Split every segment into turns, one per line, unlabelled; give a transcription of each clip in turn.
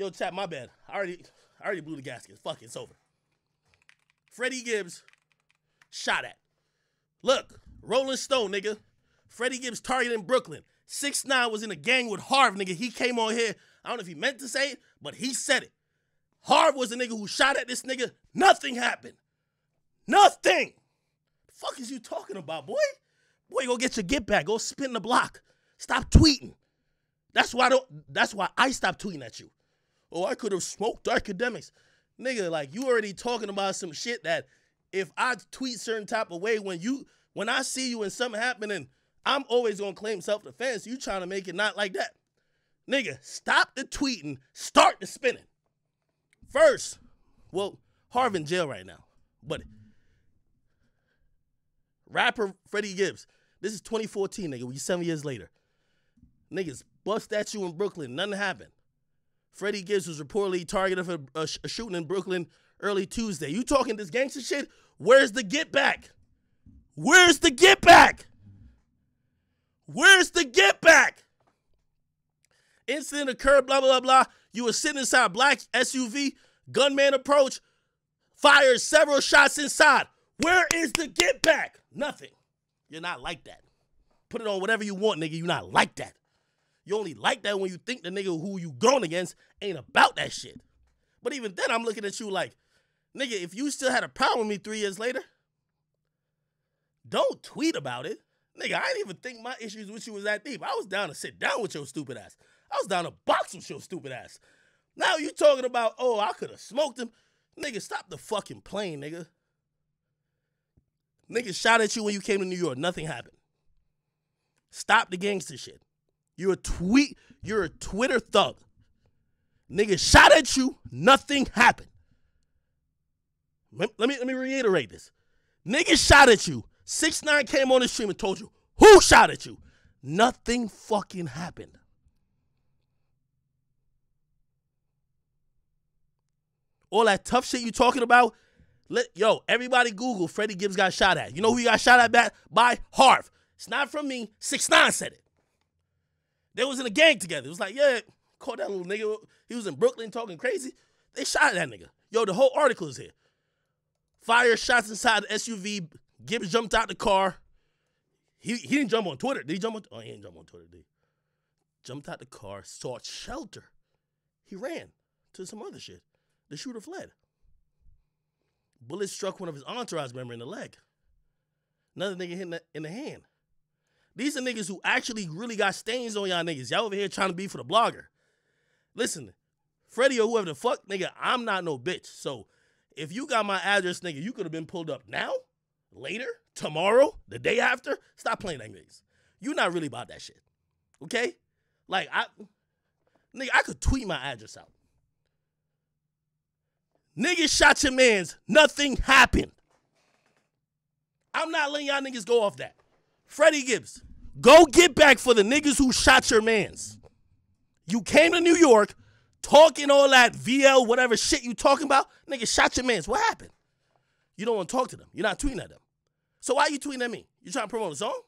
Yo, chat, my bad. I already, I already blew the gasket. Fuck it, it's over. Freddie Gibbs shot at. Look, Rolling Stone, nigga. Freddie Gibbs targeted in Brooklyn. Six nine was in a gang with Harv, nigga. He came on here. I don't know if he meant to say it, but he said it. Harv was the nigga who shot at this nigga. Nothing happened. Nothing. The fuck is you talking about, boy? Boy, go get your get back. Go spin the block. Stop tweeting. That's why I don't. That's why I stopped tweeting at you. Oh, I could have smoked Akademiks, nigga. Like you already talking about some shit that if I tweet certain type of way when you when I see you and something happening, I'm always gonna claim self defense. You trying to make it not like that, nigga? Stop the tweeting. Start the spinning. First, well, Harv in jail right now, but rapper Freddie Gibbs. This is 2014, nigga. We seven years later. Niggas bust at you in Brooklyn. Nothing happened. Freddie Gibbs was reportedly targeted for a, sh- a shooting in Brooklyn early Tuesday. You talking this gangster shit? Where's the get back? Where's the get back? Where's the get back? Incident occurred, blah, blah, blah. You were sitting inside a black SUV. Gunman approach. Fires several shots inside. Where is the get back? Nothing. You're not like that. Put it on whatever you want, nigga. You're not like that. You only like that when you think the nigga who you going against ain't about that shit. But even then, I'm looking at you like, nigga, if you still had a problem with me three years later, don't tweet about it. Nigga, I didn't even think my issues with you was that deep. I was down to sit down with your stupid ass. I was down to box with your stupid ass. Now you talking about, oh, I could have smoked him. Nigga, stop the fucking plane, nigga. Nigga shot at you when you came to New York. Nothing happened. Stop the gangster shit. You're a tweet, you're a Twitter thug. Nigga shot at you, nothing happened. Let, let me let me reiterate this. Nigga shot at you. Six nine came on the stream and told you who shot at you. Nothing fucking happened. All that tough shit you talking about, let yo, everybody Google Freddie Gibbs got shot at. You know who he got shot at by? By Harv. It's not from me. Six nine said it. They was in a gang together. It was like, yeah, caught that little nigga. He was in Brooklyn talking crazy. They shot that nigga. Yo, the whole article is here. Fire shots inside the SUV. Gibbs jumped out the car. He he didn't jump on Twitter. Did he jump on? Oh, he didn't jump on Twitter. Did he? Jumped out the car, sought shelter. He ran to some other shit. The shooter fled. Bullet struck one of his entourage member in the leg. Another nigga hit in the, in the hand. These are niggas who actually really got stains on y'all niggas. Y'all over here trying to be for the blogger. Listen, Freddie or whoever the fuck, nigga, I'm not no bitch. So if you got my address, nigga, you could have been pulled up now, later, tomorrow, the day after. Stop playing that niggas. You're not really about that shit. Okay? Like I nigga, I could tweet my address out. Niggas shot your mans. Nothing happened. I'm not letting y'all niggas go off that. Freddie Gibbs, go get back for the niggas who shot your mans. You came to New York talking all that VL, whatever shit you talking about. Nigga shot your mans. What happened? You don't want to talk to them. You're not tweeting at them. So why are you tweeting at me? You trying to promote a song?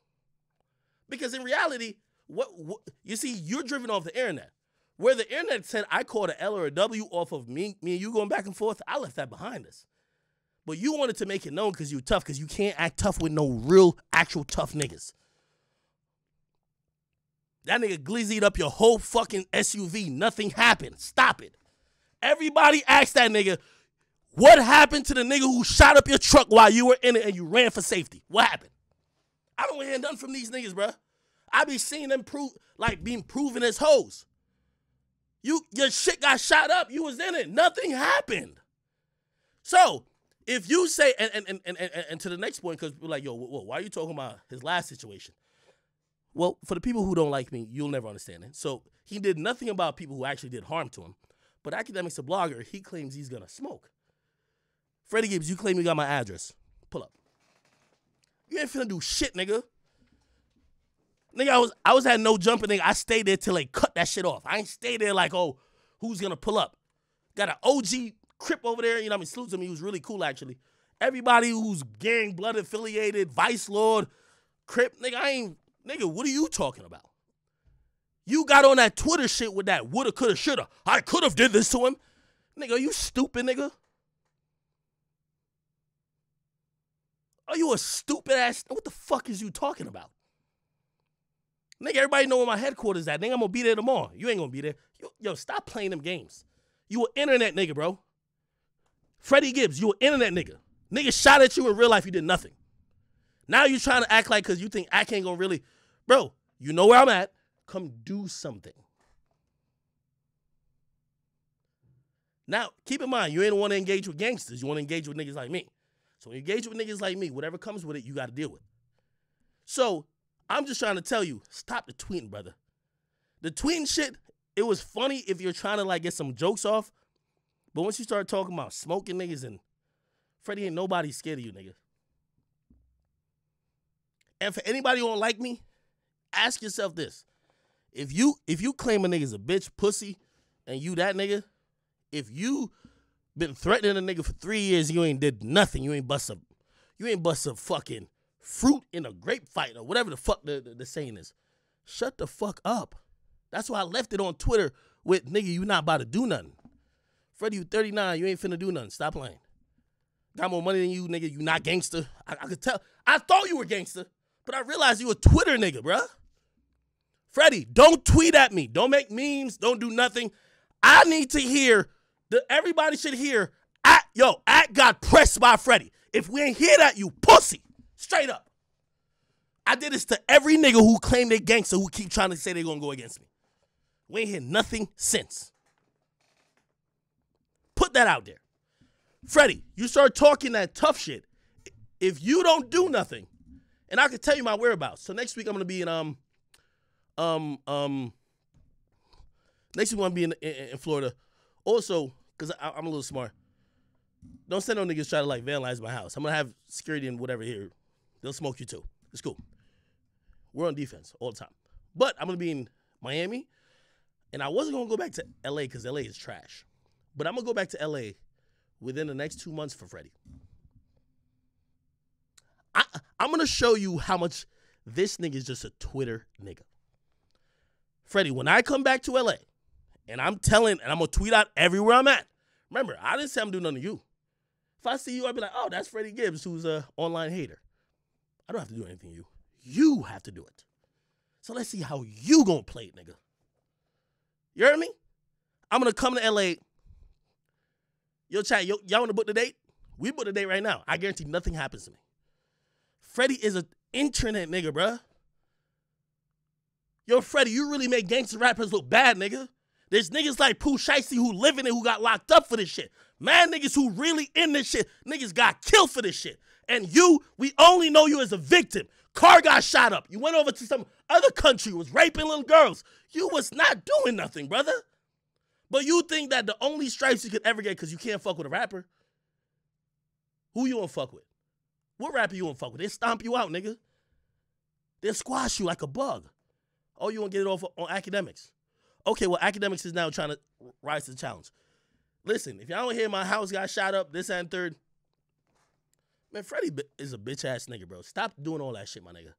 Because in reality, what, what you see, you're driven off the internet. Where the internet said I caught a L or a W off of me, me and you going back and forth, I left that behind us. But you wanted to make it known because you tough, because you can't act tough with no real, actual tough niggas. That nigga glizzied up your whole fucking SUV. Nothing happened. Stop it. Everybody asked that nigga, what happened to the nigga who shot up your truck while you were in it and you ran for safety? What happened? I don't hear nothing from these niggas, bro. I be seeing them prove like being proven as hoes. You your shit got shot up. You was in it. Nothing happened. So if you say and and and and, and, to the next point, because we're like, yo, whoa, why are you talking about his last situation? Well, for the people who don't like me, you'll never understand it. So he did nothing about people who actually did harm to him. But Akademiks a blogger, he claims he's gonna smoke. Freddie Gibbs, you claim you got my address. Pull up. You ain't finna do shit, nigga. Nigga, I was I was at No Jumper, nigga. I stayed there till they cut that shit off. I ain't stay there like, oh, who's gonna pull up? Got an OG Crip over there, you know, I mean, salute to him. He was really cool, actually. Everybody who's gang blood affiliated, Vice Lord, Crip, nigga, I ain't, nigga, what are you talking about? You got on that Twitter shit with that woulda, coulda, shoulda. I could have did this to him. Nigga, you stupid nigga. Are you a stupid ass? What the fuck is you talking about? Nigga, everybody know where my headquarters at. Nigga, I'm gonna be there tomorrow. You ain't gonna be there. Yo, yo, stop playing them games. You an internet nigga, bro. Freddie Gibbs, you an internet nigga. Nigga shot at you in real life, you did nothing. Now you trying to act like because you think I can't go really. Bro, you know where I'm at. Come do something. Now, keep in mind, you ain't want to engage with gangsters. You want to engage with niggas like me. So when you engage with niggas like me, whatever comes with it, you got to deal with. So I'm just trying to tell you, stop the tweeting, brother. The tweeting shit, it was funny if you're trying to like get some jokes off. But once you start talking about smoking niggas and Freddie ain't nobody scared of you, nigga. And for anybody who don't like me, ask yourself this. If you if you claim a nigga's a bitch, pussy, and you that nigga, if you been threatening a nigga for three years, you ain't did nothing. You ain't bust a you ain't bust a fucking fruit in a grape fight or whatever the fuck the, the, the saying is. Shut the fuck up. That's why I left it on Twitter with nigga, you not about to do nothing. Freddie, you 39, you ain't finna do nothing. Stop playing. Got more money than you, nigga. You not gangster. I, I could tell. I thought you were gangster, but I realized you a Twitter nigga, bruh. Freddie, don't tweet at me. Don't make memes. Don't do nothing. I need to hear the everybody should hear at yo, at got pressed by Freddie. If we ain't hear that, you pussy. Straight up. I did this to every nigga who claimed they gangster who keep trying to say they gonna go against me. We ain't hear nothing since. Put that out there. Freddie, you start talking that tough shit. If you don't do nothing, and I can tell you my whereabouts. So next week I'm gonna be in um um um next week I'm gonna be in, in, in Florida. Also, because I'm a little smart. Don't send no niggas try to like vandalize my house. I'm gonna have security and whatever here. They'll smoke you too. It's cool. We're on defense all the time. But I'm gonna be in Miami, and I wasn't gonna go back to LA because LA is trash. But I'm gonna go back to LA within the next two months for Freddie. I, I'm gonna show you how much this nigga is just a Twitter nigga. Freddie, when I come back to LA, and I'm telling, and I'm gonna tweet out everywhere I'm at. Remember, I didn't say I'm doing nothing to you. If I see you, I'd be like, oh, that's Freddie Gibbs, who's a online hater. I don't have to do anything to you. You have to do it. So let's see how you gonna play it, nigga. You heard me? I'm gonna come to LA. Yo, chat, yo, y'all wanna book the date? We book the date right now. I guarantee nothing happens to me. Freddie is an internet nigga, bruh. Yo, Freddie, you really make gangster rappers look bad, nigga. There's niggas like Pooh Shiesty who live in it who got locked up for this shit. Man, niggas who really in this shit. Niggas got killed for this shit. And you, we only know you as a victim. Car got shot up. You went over to some other country, was raping little girls. You was not doing nothing, brother. But you think that the only stripes you could ever get because you can't fuck with a rapper? Who you wanna fuck with? What rapper you wanna fuck with? They stomp you out, nigga. They'll squash you like a bug. Oh, you wanna get it off on Akademiks? Okay, well, Akademiks is now trying to rise to the challenge. Listen, if y'all don't hear my house got shot up, this and third, man, Freddie is a bitch ass nigga, bro. Stop doing all that shit, my nigga.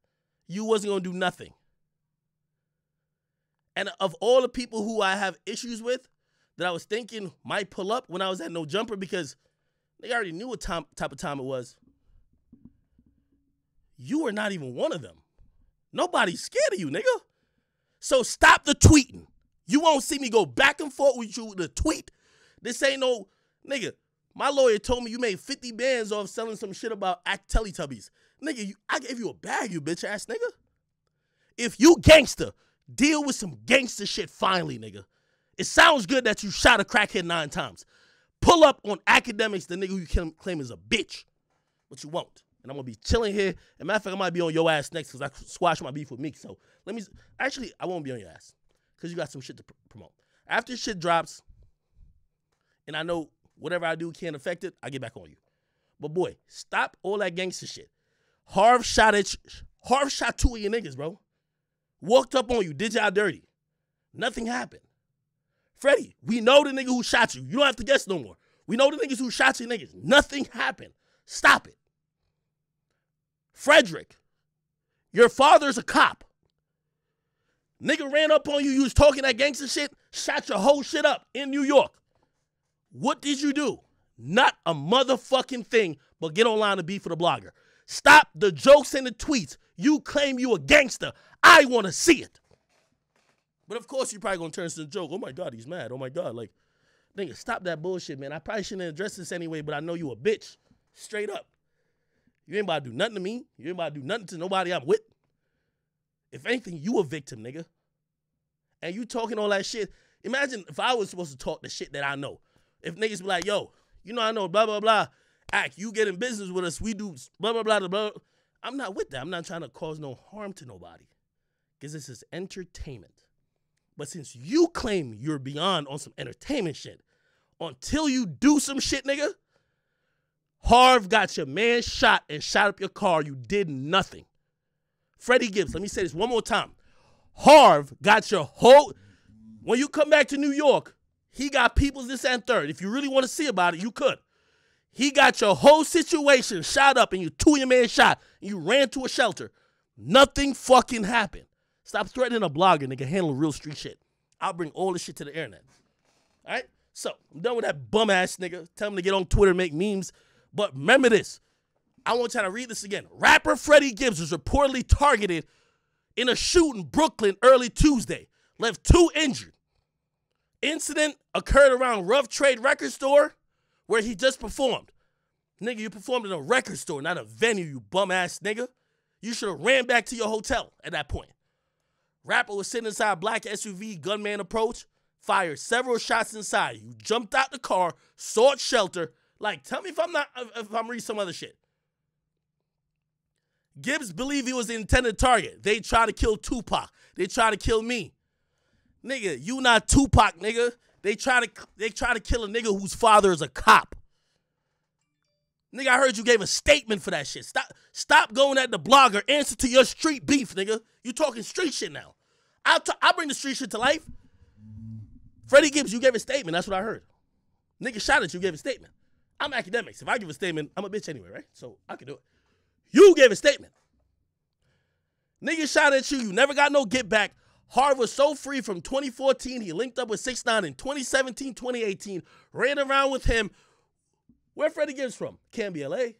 You wasn't gonna do nothing. And of all the people who I have issues with, that I was thinking might pull up when I was at No Jumper because they already knew what time, type of time it was. You are not even one of them. Nobody's scared of you, nigga. So stop the tweeting. You won't see me go back and forth with you a tweet. This ain't no nigga. My lawyer told me you made 50 bands off selling some shit about act Teletubbies. Nigga, you, I gave you a bag, you bitch ass nigga. If you gangster, deal with some gangster shit finally, nigga. It sounds good that you shot a crackhead nine times. Pull up on Akademiks, the nigga who you claim is a bitch. But you won't. And I'm gonna be chilling here. And matter of fact, I might be on your ass next because I squashed my beef with Meek. So let me actually I won't be on your ass because you got some shit to pr- promote. After shit drops, and I know whatever I do can't affect it, I get back on you. But boy, stop all that gangster shit. Harv shot at Harv shot two of your niggas, bro. Walked up on you, did y'all dirty. Nothing happened. Freddie, we know the nigga who shot you. You don't have to guess no more. We know the niggas who shot you niggas. Nothing happened. Stop it. Frederick, your father's a cop. Nigga ran up on you, you was talking that gangster shit, shot your whole shit up in New York. What did you do? Not a motherfucking thing, but get online and be for the blogger. Stop the jokes and the tweets. You claim you a gangster. I want to see it. But of course, you're probably gonna turn to a joke. Oh my god, he's mad. Oh my god, like, nigga, stop that bullshit, man. I probably shouldn't address this anyway, but I know you a bitch. Straight up. You ain't about to do nothing to me. You ain't about to do nothing to nobody I'm with. If anything, you a victim, nigga. And you talking all that shit. Imagine if I was supposed to talk the shit that I know. If niggas be like, yo, you know I know, blah, blah, blah. Act, you get in business with us, we do blah, blah, blah, blah, blah. I'm not with that. I'm not trying to cause no harm to nobody. Because this is entertainment. But since you claim you're beyond on some entertainment shit, until you do some shit, nigga, Harv got your man shot and shot up your car. You did nothing. Freddie Gibbs, let me say this one more time. Harv got your whole. When you come back to New York, he got people's this and third. If you really want to see about it, you could. He got your whole situation shot up and you two your man shot and you ran to a shelter. Nothing fucking happened. Stop threatening a blogger, nigga. Handle real street shit. I'll bring all this shit to the internet. All right? So, I'm done with that bum ass nigga. Tell him to get on Twitter, make memes. But remember this. I want y'all to read this again. Rapper Freddie Gibbs was reportedly targeted in a shoot in Brooklyn early Tuesday, left two injured. Incident occurred around Rough Trade Record Store where he just performed. Nigga, you performed in a record store, not a venue, you bum ass nigga. You should have ran back to your hotel at that point. Rapper was sitting inside black SUV, gunman approach, fired several shots inside. You jumped out the car, sought shelter. Like, tell me if I'm not if I'm reading some other shit. Gibbs believed he was the intended target. They try to kill Tupac. They try to kill me. Nigga, you not Tupac, nigga. They try to they try to kill a nigga whose father is a cop. Nigga, I heard you gave a statement for that shit. Stop stop going at the blogger. Answer to your street beef, nigga. You talking street shit now. I'll, t- I'll bring the street shit to life. Freddie Gibbs, you gave a statement. That's what I heard. Nigga shot at you, gave a statement. I'm Akademiks. If I give a statement, I'm a bitch anyway, right? So I can do it. You gave a statement. Nigga shot at you. You never got no get back. Harv was so free from 2014. He linked up with 6 9 in 2017, 2018. Ran around with him. Where Freddie Gibbs from? Can't be LA.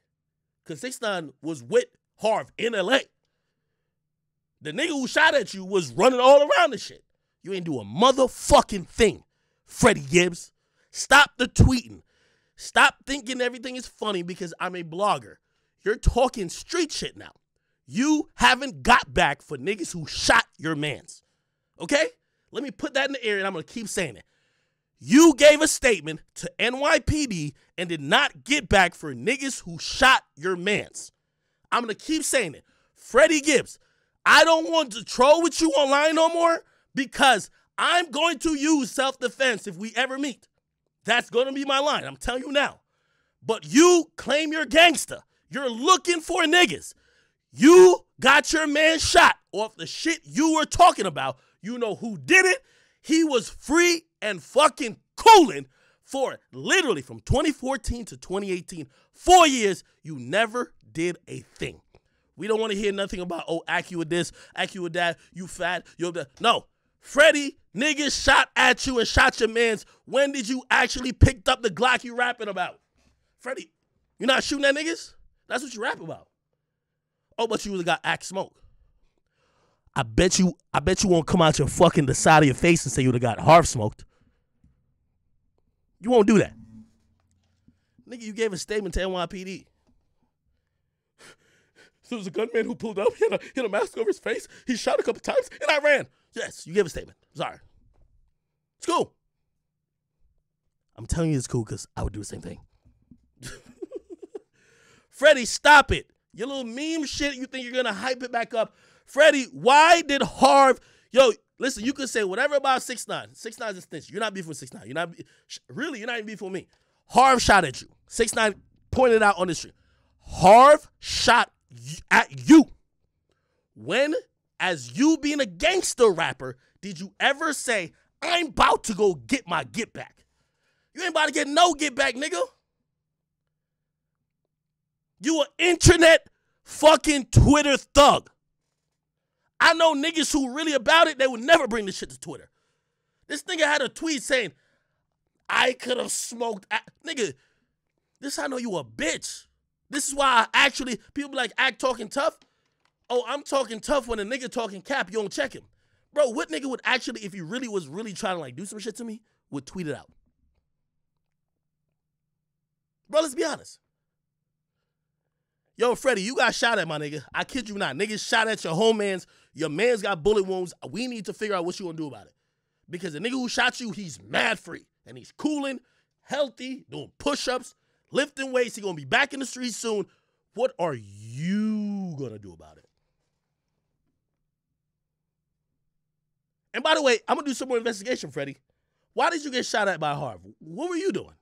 Because 6 9 was with Harv in LA. The nigga who shot at you was running all around the shit. You ain't do a motherfucking thing, Freddie Gibbs. Stop the tweeting. Stop thinking everything is funny because I'm a blogger. You're talking street shit now. You haven't got back for niggas who shot your mans. Okay? Let me put that in the air and I'm to keep saying it. You gave a statement to NYPD and did not get back for niggas who shot your mans. I'm to keep saying it. Freddie Gibbs, I don't want to troll with you online no more because I'm going to use self defense if we ever meet. That's to be my line. I'm telling you now. But you claim you're gangster. You're looking for niggas. You got your man shot off the shit you were talking about. You know who did it? He was free and fucking cooling for literally from 2014 to 2018. Four years, you never did a thing. We don't want to hear nothing about, oh, Accurate this, Accurate that, you fat, you're the. No. Freddie, niggas shot at you and shot your mans. When did you actually picked up the Glock you rapping about? Freddie, you not shooting at niggas? That's what you rap about. Oh, but you have got act smoke. I bet you, I bet you won't come out your fucking the side of your face and say you would have got Harv smoked. You won't do that. Nigga, you gave a statement to NYPD. So there was a gunman who pulled up, he had, a, he had a mask over his face, he shot a couple times, and I ran. Yes, you gave a statement. Sorry. It's cool. I'm telling you it's cool because I would do the same thing. Freddie, stop it. Your little meme shit, you think you're gonna hype it back up. Freddie, why did Harv, yo, listen, you could say whatever about 6 9 6 9 is a snitch. You're not beefing 6 9 You're not, really, you're not even beefing me. Harv shot at you. 6 9 pointed out on the street. Harv shot at you. When, as you being a gangster rapper, did you ever say, I'm about to go get my get back? You ain't about to get no get back, nigga. You an internet fucking Twitter thug. I know niggas who really about it, they would never bring this shit to Twitter. This nigga had a tweet saying, I could have smoked. Nigga, this I know you a bitch. This is why I actually, people be like, act talking tough. Oh, I'm talking tough when a nigga talking cap, you don't check him. Bro, what nigga would actually, if he really was really trying to like do some shit to me, would tweet it out? Bro, let's be honest. Yo, Freddie, you got shot at, my nigga. I kid you not. Niggas shot at your home man's. Your man's got bullet wounds. We need to figure out what you gonna do about it. Because the nigga who shot you, he's mad free. And he's cooling, healthy, doing push-ups, lifting weights. He gonna be back in the streets soon. What are you gonna do about it? And by the way, I'm gonna do some more investigation, Freddie. Why did you get shot at by Harv? What were you doing?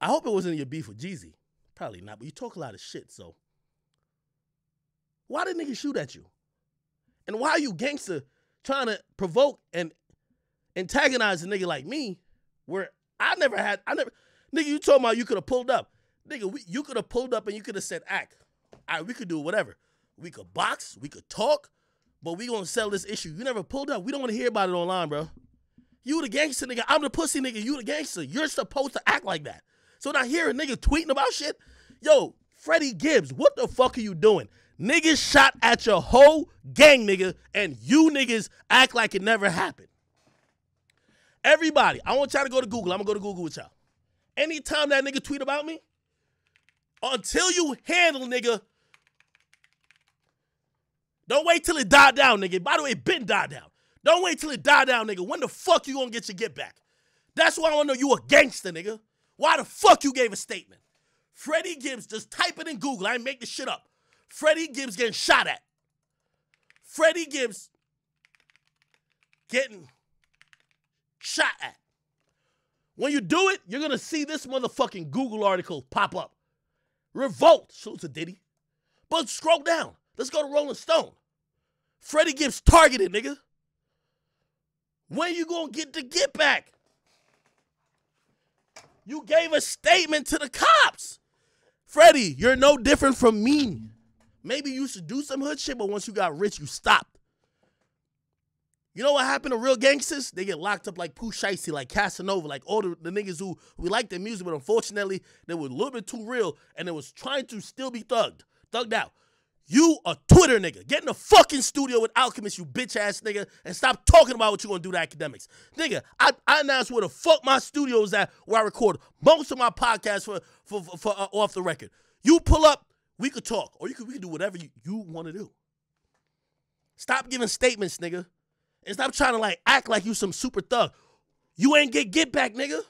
I hope it wasn't your beef with Jeezy. Probably not, but you talk a lot of shit, so. Why did niggas shoot at you? And why are you gangster trying to provoke and antagonize a nigga like me where I never had, I never, nigga, you told me you could have pulled up. Nigga, we, you could have pulled up and you could have said, act. All right, we could do whatever. We could box, we could talk, but we gonna sell this issue. You never pulled up. We don't want to hear about it online, bro. You the gangster nigga. I'm the pussy nigga. You the gangster. You're supposed to act like that. So now hear a nigga tweeting about shit. Yo, Freddie Gibbs, what the fuck are you doing? Niggas shot at your whole gang, nigga, and you niggas act like it never happened. Everybody, I want y'all to go to Google. I'm gonna go to Google with y'all. Anytime that nigga tweet about me, until you handle, nigga, don't wait till it died down, nigga. By the way, it been died down. Don't wait till it died down, nigga. When the fuck you gonna get your get back? That's why I wanna know you a gangster, nigga. Why the fuck you gave a statement? Freddie Gibbs, just type it in Google. I make this shit up. Freddie Gibbs getting shot at. Freddie Gibbs getting shot at. When you do it, you're gonna see this motherfucking Google article pop up. Revolt. Shoot to Diddy. But scroll down. Let's go to Rolling Stone. Freddie Gibbs targeted, nigga. When you gonna get the get back? You gave a statement to the cops. Freddie, you're no different from me. Maybe you should do some hood shit, but once you got rich, you stopped. You know what happened to real gangsters? They get locked up like Pooh Shiesty, like Casanova, like all the, the niggas who we like their music, but unfortunately, they were a little bit too real and they was trying to still be thugged, thugged out. You a Twitter nigga. Get in the fucking studio with Alchemist, you bitch ass nigga, and stop talking about what you gonna do to Akademiks. Nigga, I, I announced where the fuck my studio is at where I record most of my podcasts for for, for, for uh, off the record. You pull up, we could talk, or you could we could do whatever you, you want to do. Stop giving statements, nigga. And stop trying to like act like you some super thug. You ain't get get back, nigga.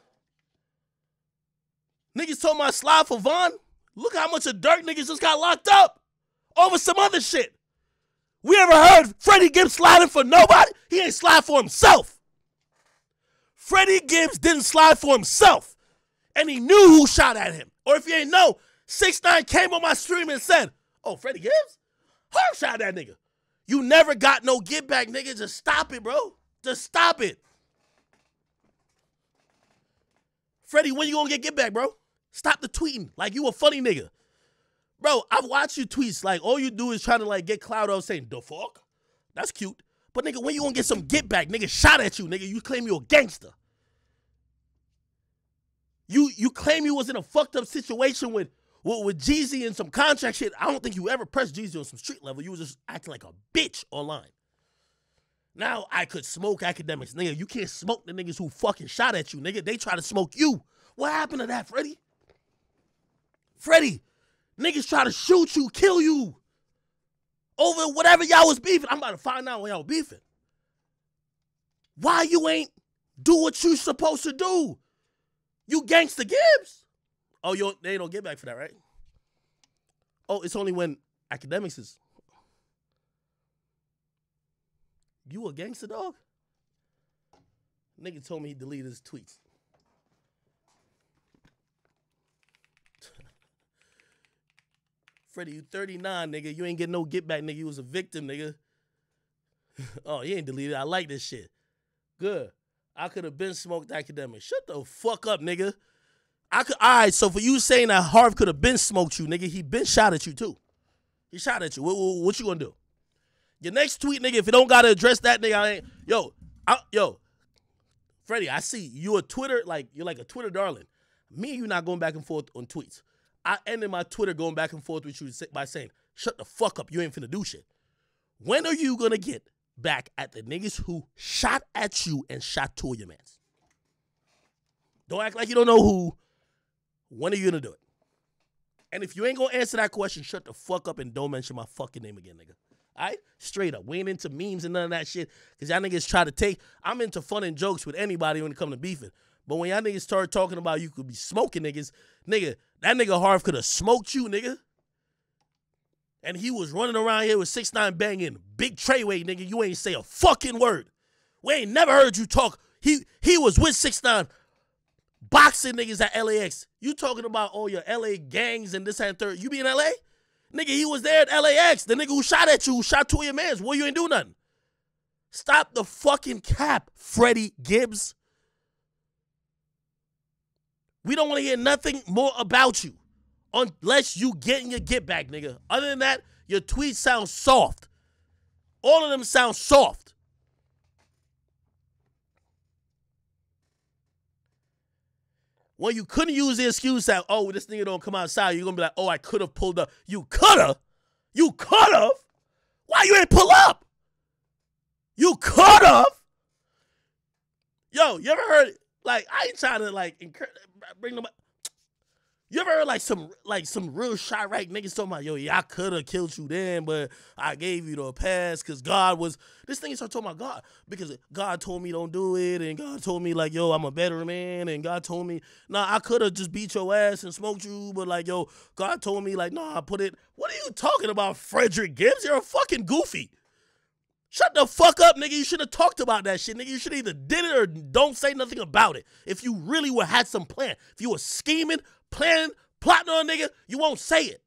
Niggas told my slide for Von. Look how much of dirt niggas just got locked up over some other shit. We ever heard Freddie Gibbs sliding for nobody? He ain't slide for himself. Freddie Gibbs didn't slide for himself. And he knew who shot at him. Or if you ain't know, 6 9 came on my stream and said, Oh, Freddie Gibbs? Harv shot that nigga. You never got no get back, nigga. Just stop it, bro. Just stop it. Freddie, when you gonna get get back, bro? Stop the tweeting like you a funny nigga. Bro, I've watched your tweets. Like, all you do is trying to like get cloud out saying, the fuck? That's cute. But nigga, when you gonna get some get back? Nigga shot at you, nigga. You claim you a gangster. You you claim you was in a fucked up situation with with, with Jeezy and some contract shit. I don't think you ever pressed Jeezy on some street level. You was just acting like a bitch online. Now I could smoke Akademiks. Nigga, you can't smoke the niggas who fucking shot at you, nigga. They try to smoke you. What happened to that, Freddie? Freddie, Niggas try to shoot you, kill you over whatever y'all was beefing. I'm about to find out when y'all beefing. Why you ain't do what you supposed to do? You gangster Gibbs. Oh, yo, they don't get back for that, right? Oh, it's only when Akademiks is. You a gangster dog? Nigga told me he deleted his tweets. Freddie, you 39, nigga. You ain't getting no get back, nigga. You was a victim, nigga. oh, he ain't deleted. I like this shit. Good. I could have been smoked academic. Shut the fuck up, nigga. I could all right, so for you saying that Harv could have been smoked you, nigga, he been shot at you too. He shot at you. What, what, what you gonna do? Your next tweet, nigga, if you don't gotta address that nigga, I ain't yo, I, yo, Freddie, I see you a Twitter, like you're like a Twitter darling. Me and you not going back and forth on tweets. I ended my Twitter going back and forth with you by saying, shut the fuck up, you ain't finna do shit. When are you gonna get back at the niggas who shot at you and shot two of your mans? Don't act like you don't know who. When are you gonna do it? And if you ain't gonna answer that question, shut the fuck up and don't mention my fucking name again, nigga. All right? Straight up. We ain't into memes and none of that shit. Cause y'all niggas try to take. I'm into fun and jokes with anybody when it come to beefing. But when y'all niggas start talking about you could be smoking niggas, nigga, that nigga Harv could have smoked you, nigga. And he was running around here with six nine banging, big Treyway, nigga. You ain't say a fucking word. We ain't never heard you talk. He he was with six nine boxing niggas at LAX. You talking about all your LA gangs and this and third. You be in LA? Nigga, he was there at LAX. The nigga who shot at you, who shot two of your mans. Well, you ain't do nothing. Stop the fucking cap, Freddie Gibbs. We don't want to hear nothing more about you unless you getting your get back, nigga. Other than that, your tweets sound soft. All of them sound soft. When you couldn't use the excuse that, oh, this nigga don't come outside, you're gonna be like, oh, I could have pulled up. You could have? You could have? Why you ain't pull up? You could have? Yo, you ever heard, like, I ain't trying to, like, encourage, bring them up. You ever heard like some like some real shot right niggas talking about yo yeah I could have killed you then but I gave you the pass because God was this thing start talking about God because God told me don't do it and God told me like yo I'm a better man and God told me nah I could have just beat your ass and smoked you but like yo God told me like nah I put it what are you talking about Frederick Gibbs you're a fucking goofy Shut the fuck up, nigga. You should have talked about that shit, nigga. You should either did it or don't say nothing about it. If you really were had some plan, if you were scheming, planning, plotting on nigga, you won't say it.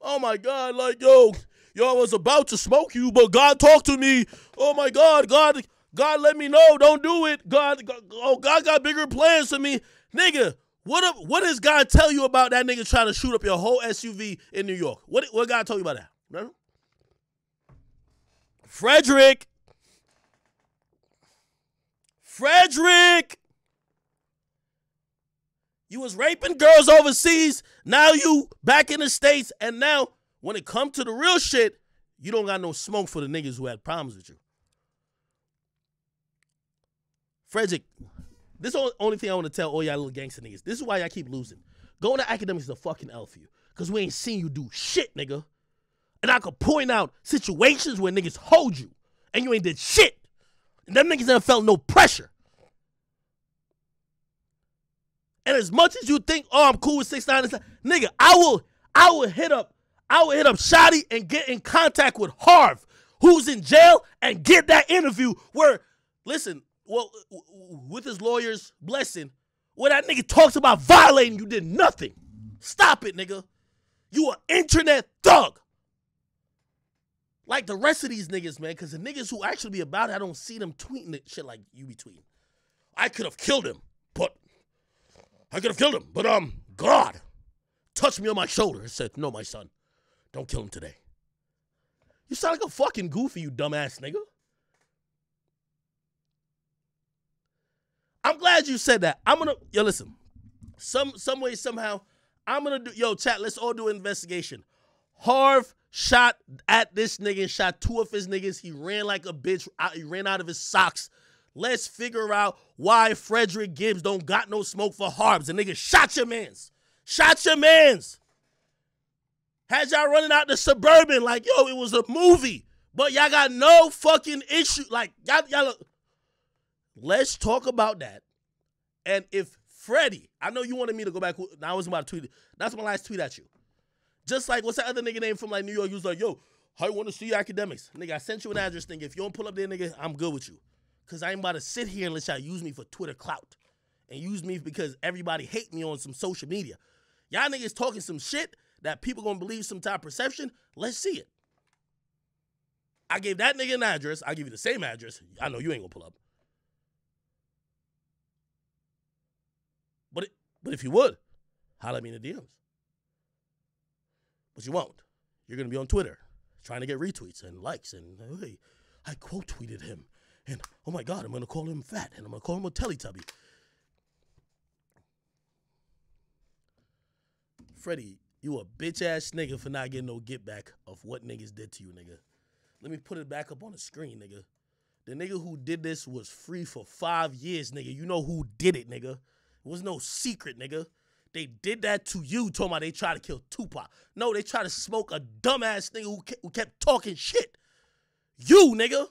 Oh my God, like yo, yo, I was about to smoke you, but God talked to me. Oh my God, God, God, let me know. Don't do it. God, God oh God got bigger plans for me, nigga. What what does God tell you about that nigga trying to shoot up your whole SUV in New York? What what God told you about that? Frederick. Frederick. You was raping girls overseas. Now you back in the States. And now when it come to the real shit, you don't got no smoke for the niggas who had problems with you. Frederick, this is the only thing I want to tell all y'all little gangster niggas. This is why y'all keep losing. Going to Akademiks is a fucking L for you. Because we ain't seen you do shit, nigga. And I could point out situations where niggas hold you and you ain't did shit. And them niggas never felt no pressure. And as much as you think, oh, I'm cool with six nine, nigga, I will, I will hit up, I will hit up Shotti and get in contact with Harv, who's in jail, and get that interview where, listen, well, with his lawyer's blessing, where that nigga talks about violating, you did nothing. Stop it, nigga. You an internet thug. Like the rest of these niggas, man, because the niggas who actually be about it, I don't see them tweeting it shit like you be tweeting. I could have killed him, but I could have killed him, but um, God touched me on my shoulder and said, No, my son, don't kill him today. You sound like a fucking goofy, you dumbass nigga. I'm glad you said that. I'm gonna yo listen. Some some way, somehow, I'm gonna do yo, chat, let's all do an investigation. Harv shot at this nigga shot two of his niggas. He ran like a bitch. He ran out of his socks. Let's figure out why Frederick Gibbs don't got no smoke for Harbs. The nigga shot your mans. Shot your mans. Had y'all running out the suburban like, yo, it was a movie. But y'all got no fucking issue. Like, y'all, y'all. Let's talk about that. And if Freddie, I know you wanted me to go back. Now I was about to tweet. That's my last tweet at you. Just like what's that other nigga name from like New York? He was like, yo, I want to see your Akademiks. Nigga, I sent you an address, nigga. If you don't pull up there, nigga, I'm good with you. Cause I ain't about to sit here let y'all use me for Twitter clout. And use me because everybody hate me on some social media. Y'all niggas talking some shit that people gonna believe some type of perception. Let's see it. I gave that nigga an address. I give you the same address. I know you ain't gonna pull up. But it, but if you would, holla at me in the DMs. But you won't. You're gonna be on Twitter trying to get retweets and likes. And hey, I quote tweeted him. And oh my God, I'm gonna call him fat and I'm gonna call him a Teletubby. Freddie, you a bitch ass nigga for not getting no get back of what niggas did to you, nigga. Let me put it back up on the screen, nigga. The nigga who did this was free for five years, nigga. You know who did it, nigga. It was no secret, nigga. They did that to you, talking about they tried to kill Tupac. No, they tried to smoke a dumbass nigga who kept, talking shit. You, nigga.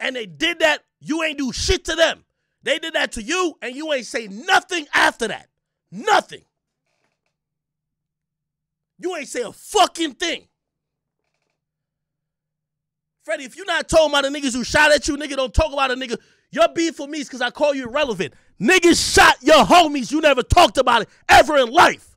And they did that, you ain't do shit to them. They did that to you, and you ain't say nothing after that. Nothing. You ain't say a fucking thing. Freddie, if you not talking about the niggas who shot at you, nigga, don't talk about a nigga. Your beef for me is because I call you irrelevant. Niggas shot your homies. You never talked about it ever in life.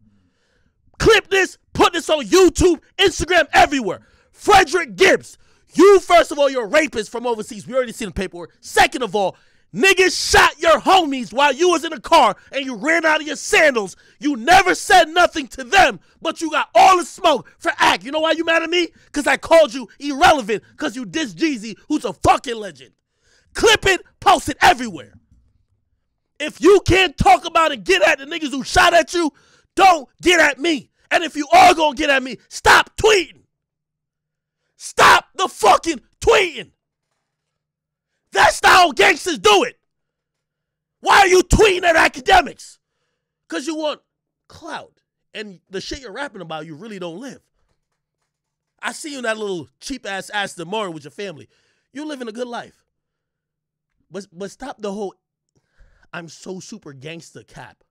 Clip this, put this on YouTube, Instagram, everywhere. Frederick Gibbs, you, first of all, you're a rapist from overseas. We already seen the paperwork. Second of all, niggas shot your homies while you was in the car and you ran out of your sandals. You never said nothing to them, but you got all the smoke for act. You know why you mad at me? Because I called you irrelevant because you diss Jeezy, who's a fucking legend. Clip it, post it everywhere. If you can't talk about and get at the niggas who shot at you, don't get at me. And if you are gonna get at me, stop tweeting. Stop the fucking tweeting. That's how gangsters do it. Why are you tweeting at Akademiks? Because you want clout. And the shit you're rapping about, you really don't live. I see you in that little cheap ass Aston Martin with your family. You're living a good life. But but stop the whole I'm so super gangster cap.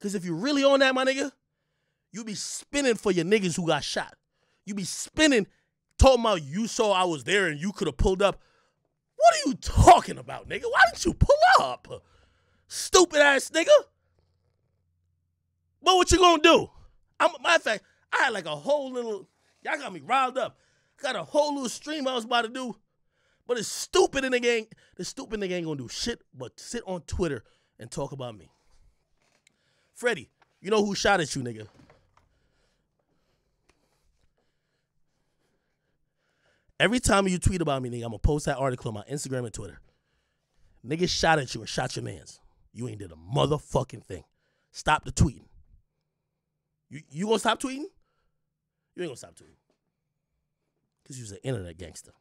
Cause if you really on that, my nigga, you be spinning for your niggas who got shot. You be spinning, talking about you saw I was there and you could have pulled up. What are you talking about, nigga? Why didn't you pull up? Stupid ass nigga. But what you gonna do? I'm matter of fact, I had like a whole little y'all got me riled up. Got a whole little stream I was about to do. But it's stupid in the gang. The stupid nigga ain't gonna do shit but sit on Twitter and talk about me. Freddie, you know who shot at you, nigga? Every time you tweet about me, nigga, I'm gonna post that article on my Instagram and Twitter. Niggas shot at you and shot your mans. You ain't did a motherfucking thing. Stop the tweeting. You you gonna stop tweeting? You ain't gonna stop tweeting. Cause you's an internet gangster.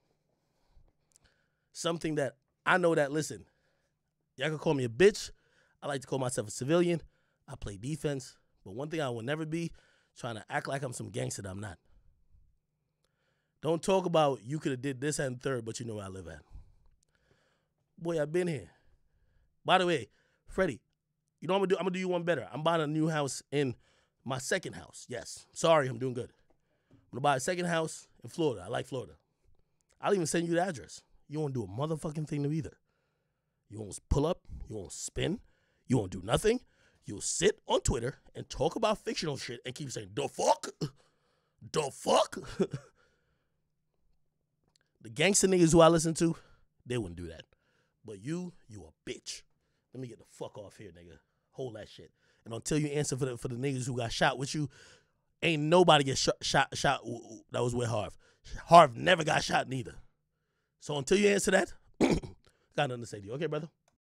Something that I know that listen, y'all can call me a bitch. I like to call myself a civilian. I play defense. But one thing I will never be trying to act like I'm some gangster that I'm not. Don't talk about you could have did this and third, but you know where I live at. Boy, I've been here. By the way, Freddie, you know I'm gonna do? I'm gonna do you one better. I'm buying a new house in my second house. Yes. Sorry, I'm doing good. I'm gonna buy a second house in Florida. I like Florida. I'll even send you the address. You won't do a motherfucking thing to either. You won't pull up. You won't spin. You won't do nothing. You'll sit on Twitter and talk about fictional shit and keep saying, the fuck? The fuck? the gangster niggas who I listen to, they wouldn't do that. But you, you a bitch. Let me get the fuck off here, nigga. Hold that shit. And until you answer for the for the niggas who got shot with you, ain't nobody get shot shot, shot that was with Harv. Harv never got shot neither. So until you answer that, got nothing to say to you. Okay, brother?